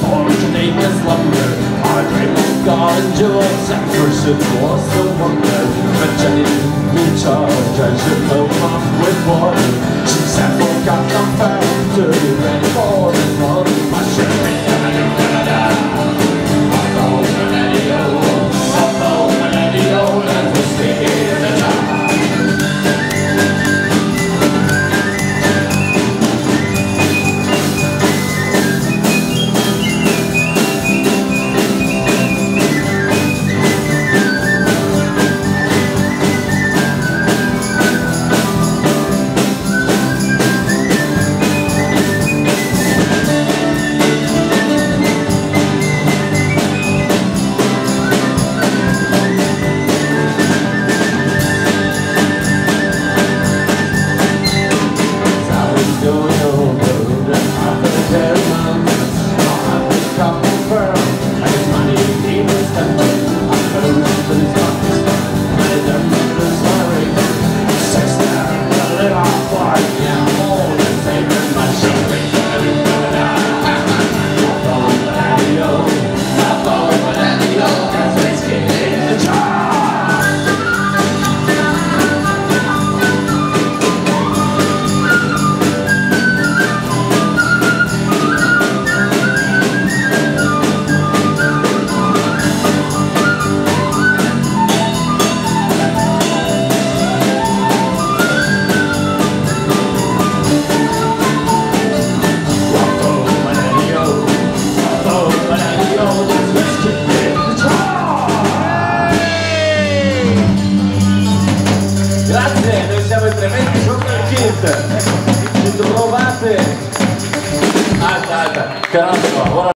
for everything is longer I dream of God and yours and worship was a wonder But I didn't recharge, I should fill off with water niente! Ci trovate! Ah, ah, ah. Caramba, ora...